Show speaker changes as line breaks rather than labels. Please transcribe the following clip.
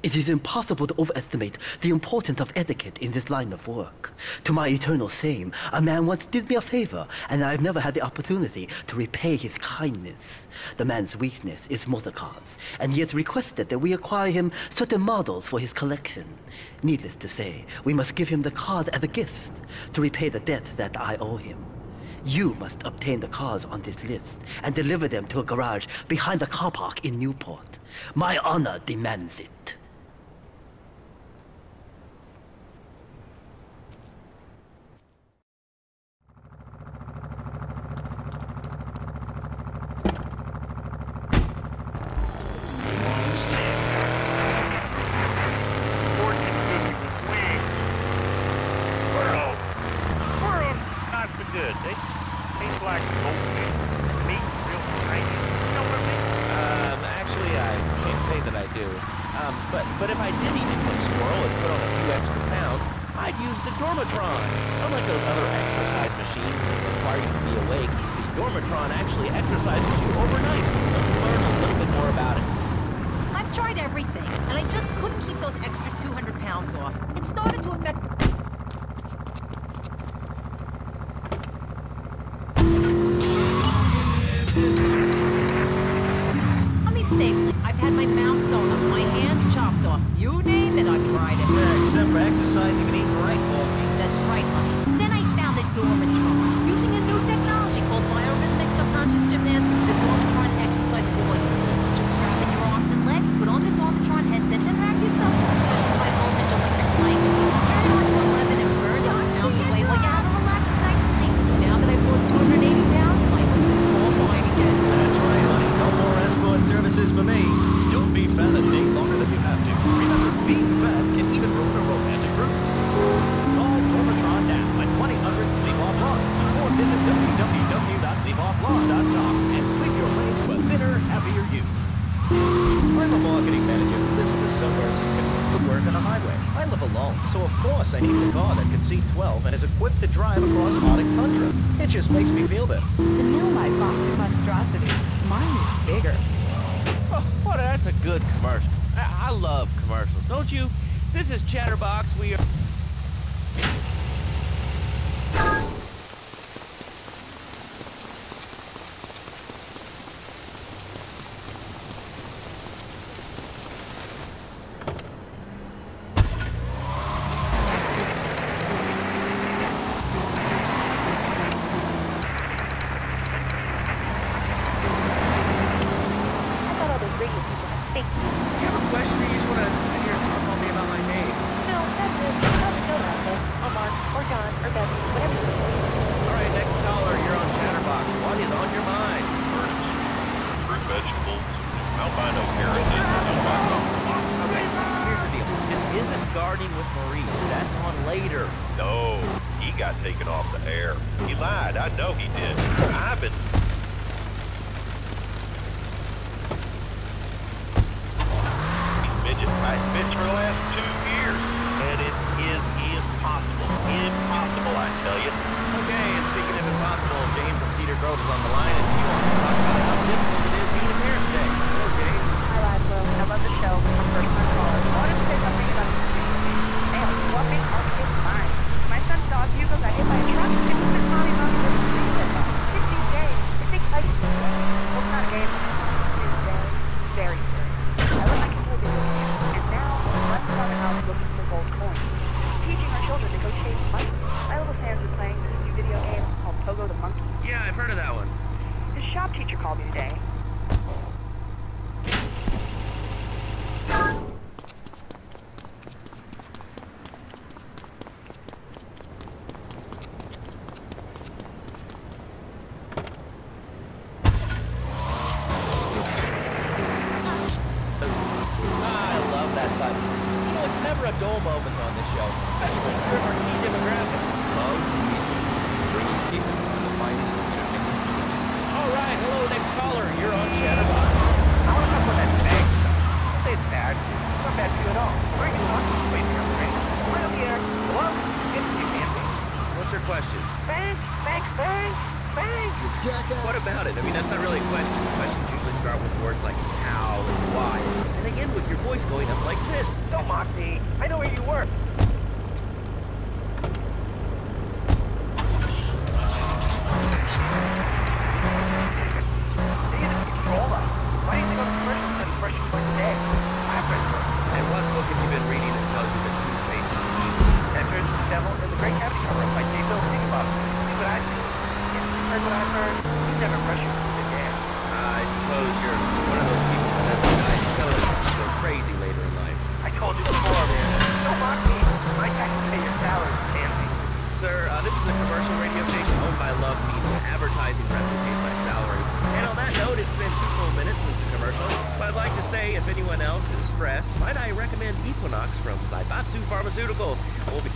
It is impossible to overestimate the importance of etiquette in this line of work. To my eternal shame, a man once did me a favor, and I've never had the opportunity to repay his kindness. The man's weakness is motor cars, and he has requested that we acquire him certain models for his collection. Needless to say, we must give him the cars as a gift to repay the debt that I owe him. You must obtain the cars on this list and deliver them to a garage behind the car park in Newport. My honor demands it.
good. They taste like goldfish. Meat, real strange. You know what I mean?
Um, actually, I can't say that I do. Um, but, but if I did eat a squirrel and put on a few extra pounds, I'd use the Dormatron. Unlike those other exercise machines that require you to be awake, the Dormatron actually exercises you overnight. Let's learn a little bit more about it.
I've tried everything, and I just couldn't keep those extra 200 pounds off. It started to affect...
marketing manager who lives in the suburbs and commutes to work on a highway. I live alone, so of course I need a car that can seat 12 and is equipped to drive across Arctic tundra. It just makes me feel better.
The new light boxer monstrosity. Mine is bigger.
Oh, what? That's a good commercial. I, I love commercials, don't you? This is Chatterbox. We are.
I thought all those radio people had fake
Do you have a question or you just want to sit here and talk all day about my maid?
No, that's it. How's it going out there? Or Mark, or John, or Bethany, whatever you want.
All right, next caller. You're on Chatterbox. What is on your mind?
Fruit, vegetables, albino carrots, albino.
Okay, here's the deal. This isn't Gardening with Maurice. That's on later.
No, he got taken off the air. He lied. I know he did. I've been. He's midget fight bitch for the last two years. And it is impossible. Impossible, I tell you.
Okay, and speaking of impossible, James from Cedar Grove is on the line, and he wants to talk about how difficult it is being a parent today. Hello, James.
Hi, Lazlow. I love the show. I'm a first time caller. I wanted to say something about the Damn, fluffing our kid's mind. My son's dog Hugo got hit by a truck and he's been crawling on the street 15 days. It's exciting. Well, it's not a game. It's very, very serious. I let my kids live with me, and now I'm left around the house looking for gold coins. Teaching our children to go chase money. My little Sam's been playing this new video game called Pogo the Monkey.
Yeah, I've heard of that one.
His shop teacher called me today.
Ah, I love that button. You know, it's never a dull moment on this show, especially if you're in our key demographic. Love, bringing people from the finest of entertainment. All right, hello, next caller. You're on Chatterbox.
I want to talk about that bag stuff. Don't say it's bad. It's not bad for you at all. Where are you talking? Wait here, right? Right up here. Hello? It's you, man.
What's your question?
Thanks, thanks, thanks, thanks.
What about it? I mean, that's not really a question. Questions usually start with words like how and why, and again with your voice going up like this.
Don't mock me. I know where you work. Heard what I've heard, you never brush your again.
I suppose you're one of those people who says that I so go crazy later in life.
I told you before, man. Don't mock me. My taxes pay your salary, Stanley.
Sir, uh, this is a commercial radio station owned by Love Media. Advertising revenue pays my salary. And on that note, it's been two full minutes since the commercial. But I'd like to say, if anyone else is stressed, might I recommend Equinox from Zaibatsu Pharmaceuticals. We'll be